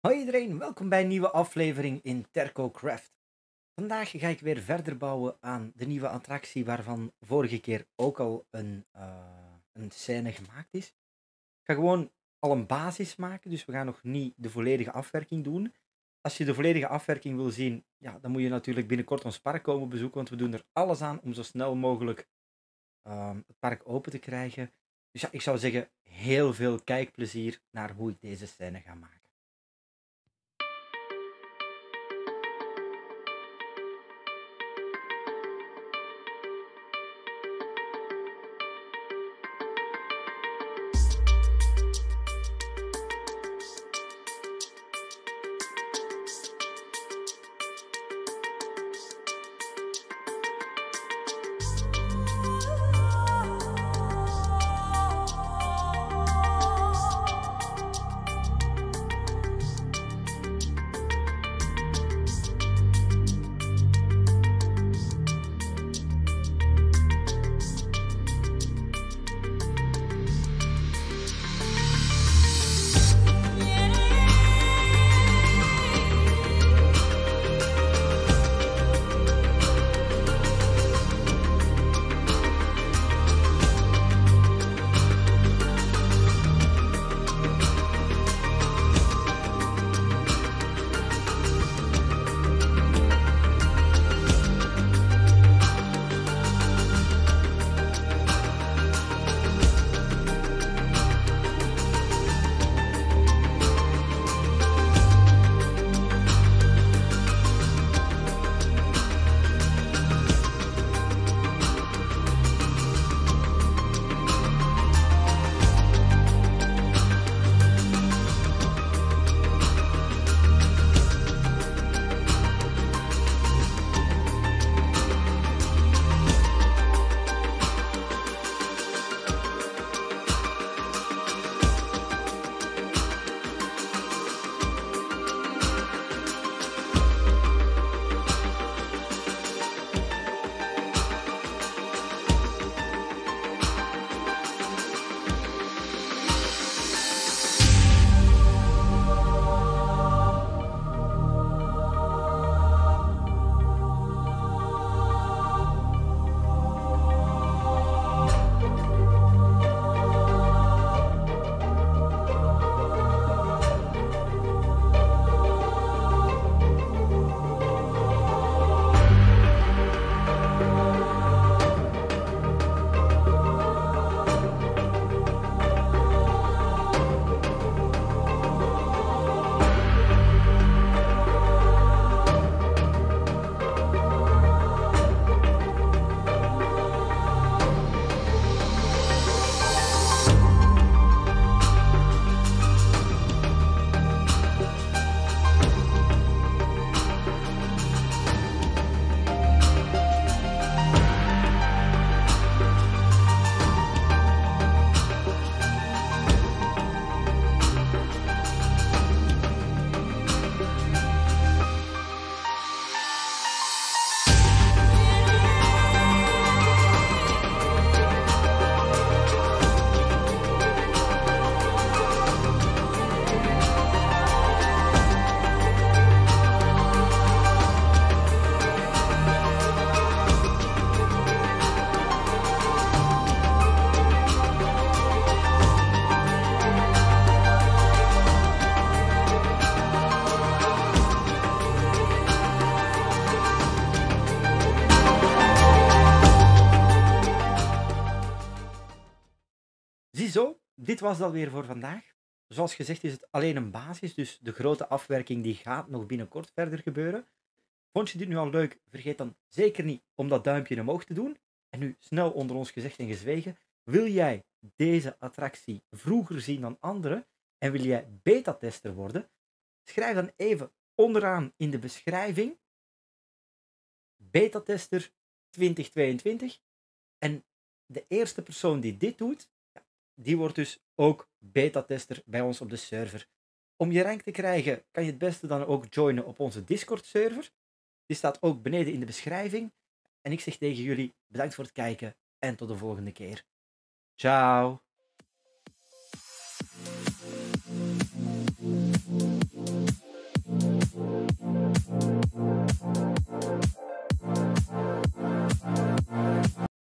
Hoi iedereen, welkom bij een nieuwe aflevering in Terco Craft. Vandaag ga ik weer verder bouwen aan de nieuwe attractie waarvan vorige keer ook al een, uh, een scène gemaakt is. Ik ga gewoon al een basis maken, dus we gaan nog niet de volledige afwerking doen. Als je de volledige afwerking wil zien, ja, dan moet je natuurlijk binnenkort ons park komen bezoeken, want we doen er alles aan om zo snel mogelijk uh, het park open te krijgen. Dus ja, ik zou zeggen, heel veel kijkplezier naar hoe ik deze scène ga maken. Ziezo, dit was dat weer voor vandaag. Zoals gezegd is het alleen een basis, dus de grote afwerking die gaat nog binnenkort verder gebeuren. Vond je dit nu al leuk? Vergeet dan zeker niet om dat duimpje omhoog te doen. En nu snel onder ons gezegd en gezwegen. Wil jij deze attractie vroeger zien dan anderen en wil jij beta-tester worden? Schrijf dan even onderaan in de beschrijving beta-tester 2022 en de eerste persoon die dit doet, die wordt dus ook beta-tester bij ons op de server. Om je rank te krijgen, kan je het beste dan ook joinen op onze Discord-server. Die staat ook beneden in de beschrijving. En ik zeg tegen jullie bedankt voor het kijken en tot de volgende keer. Ciao!